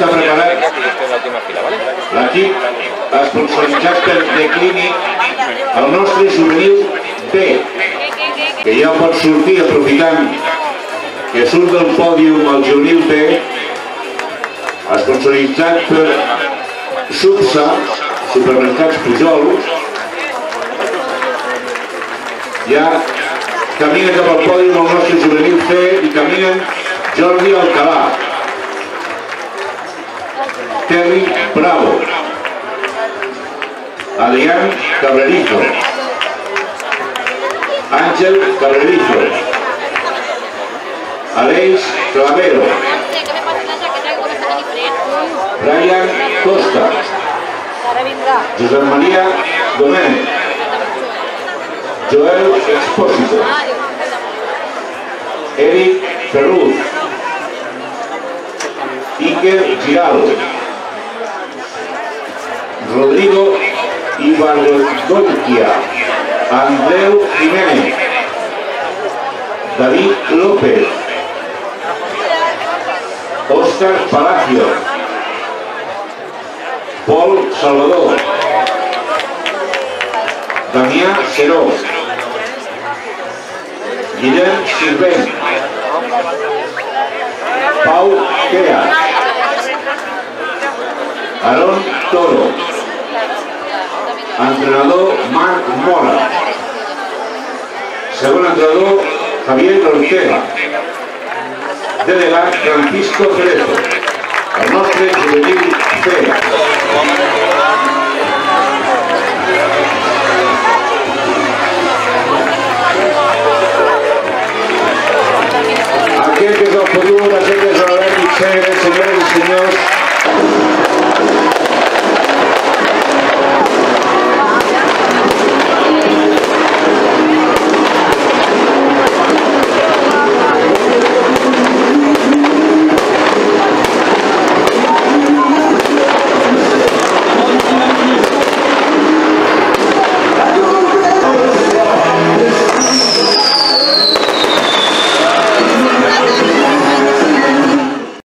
està preparat? l'equip esponsoritzat per The Clinic, el nostre juvenil B, que ja pot sortir aprofitant que surt del pòdium el juvenil B, esponsoritzat per Subsa, Supermercats Pujol, ja camina cap al pòdium el nostre juvenil C i caminen Jordi Alcalà, Terry Bravo, Adrián Cabrerizo, Ángel Cabrerizo, Aleix Clavero, Brian Costa, Josep Maria Domènech, Joel Expósito, Eric Ferruz, Iker Giral, Rodrigo Ibargoitia, Andreu Jiménez, David López, Óscar Palacio, Paul Salvador, Damià Seró, Guillem Sirvent, Pau Quea, Aaron Toro, entrenador Marc Mora, segon entrenador Javier Ortega, delegat Francisco Cerezo, el nostre juvenil C.